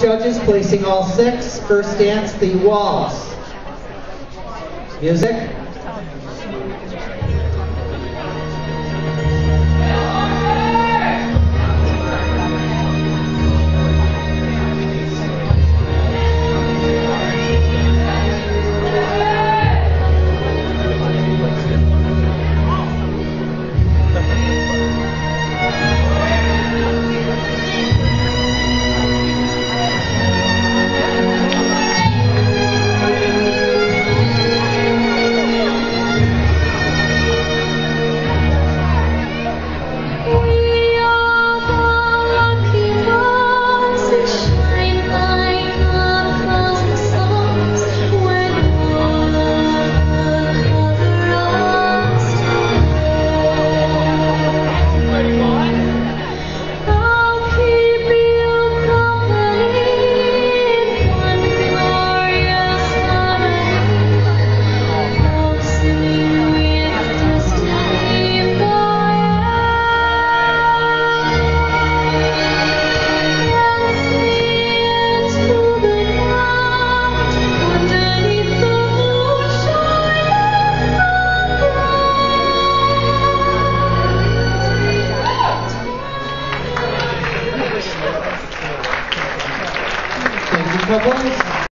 Judges placing all six. First dance, the waltz. Music. vagões.